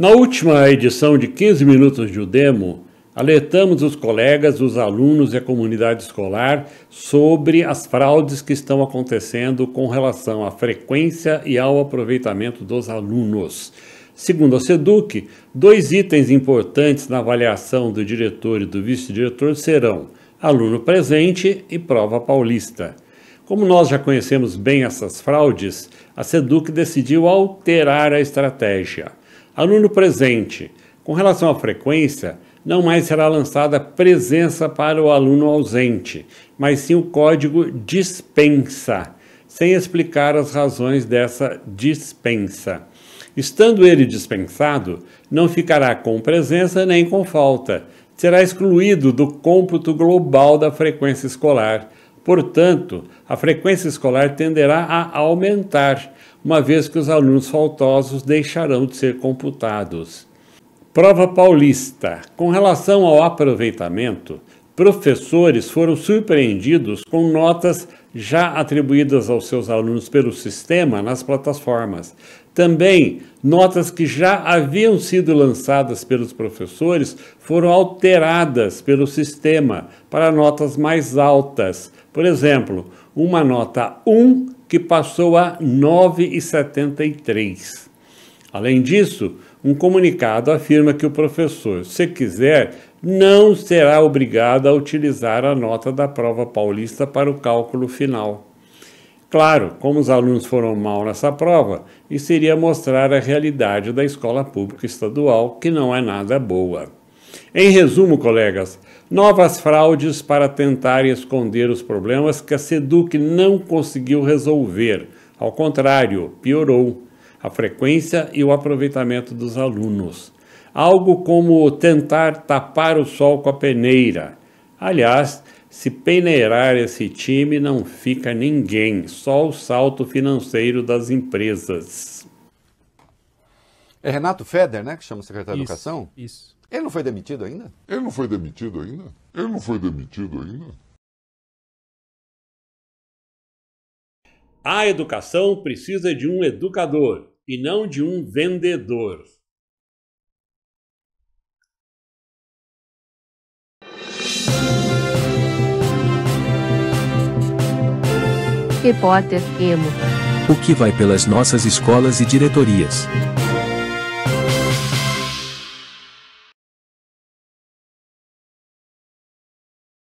Na última edição de 15 minutos de Udemo, alertamos os colegas, os alunos e a comunidade escolar sobre as fraudes que estão acontecendo com relação à frequência e ao aproveitamento dos alunos. Segundo a SEDUC, dois itens importantes na avaliação do diretor e do vice-diretor serão aluno presente e prova paulista. Como nós já conhecemos bem essas fraudes, a SEDUC decidiu alterar a estratégia. Aluno presente. Com relação à frequência, não mais será lançada presença para o aluno ausente, mas sim o código dispensa, sem explicar as razões dessa dispensa. Estando ele dispensado, não ficará com presença nem com falta. Será excluído do cômputo global da frequência escolar. Portanto, a frequência escolar tenderá a aumentar, uma vez que os alunos faltosos deixarão de ser computados. Prova paulista. Com relação ao aproveitamento, professores foram surpreendidos com notas já atribuídas aos seus alunos pelo sistema nas plataformas. Também, notas que já haviam sido lançadas pelos professores foram alteradas pelo sistema para notas mais altas. Por exemplo, uma nota 1 que passou a 9,73. Além disso, um comunicado afirma que o professor, se quiser, não será obrigado a utilizar a nota da prova paulista para o cálculo final. Claro, como os alunos foram mal nessa prova, isso iria mostrar a realidade da escola pública estadual, que não é nada boa. Em resumo, colegas, novas fraudes para tentar esconder os problemas que a SEDUC não conseguiu resolver. Ao contrário, piorou a frequência e o aproveitamento dos alunos. Algo como tentar tapar o sol com a peneira. Aliás, se peneirar esse time, não fica ninguém, só o salto financeiro das empresas. É Renato Feder, né, que chama o secretário isso, de Educação? Isso. Ele não foi demitido ainda? Ele não foi demitido ainda? Ele não foi demitido ainda? A educação precisa de um educador e não de um vendedor. Repórter Emo. O que vai pelas nossas escolas e diretorias.